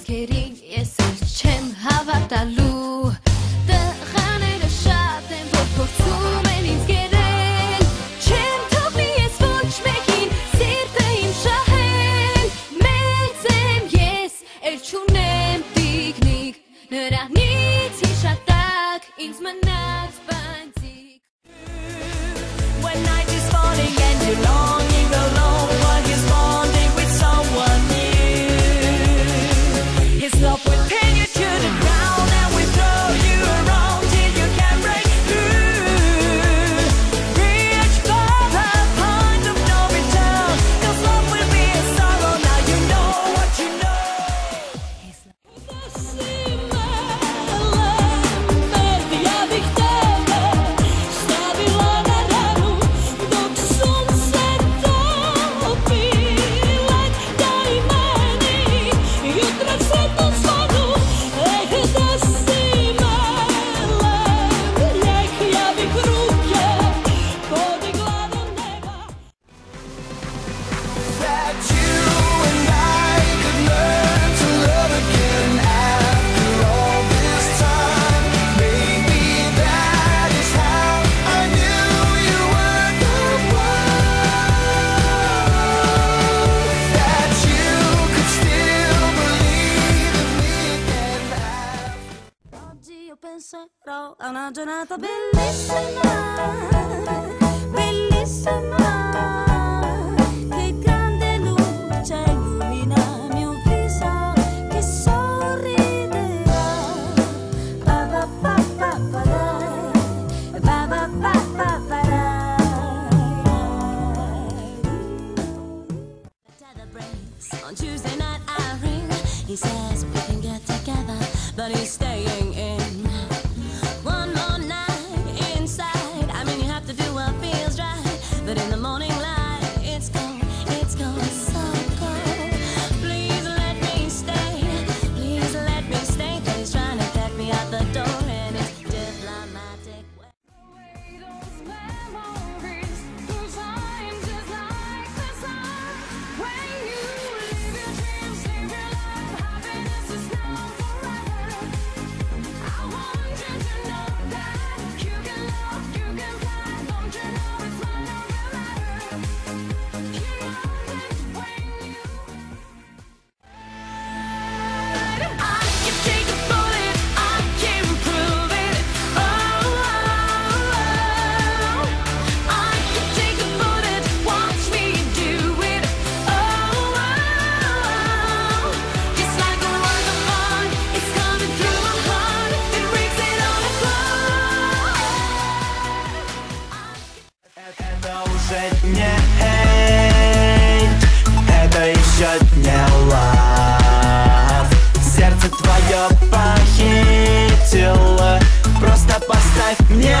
խոսքերին ես էլ չեմ հավատալու Տղաները շատ են, որ փորձում են ինձ գերել Չեմ թողնի ես ոչ մեկին, սիրտը իմ շահել Մեծ եմ ես, էլ չունեմ տիկնիկ Նրանից հիշատակ, ինձ մնաց բանձիկ When night is falling and you're long una giornata bellissima. ее похитила Просто поставь мне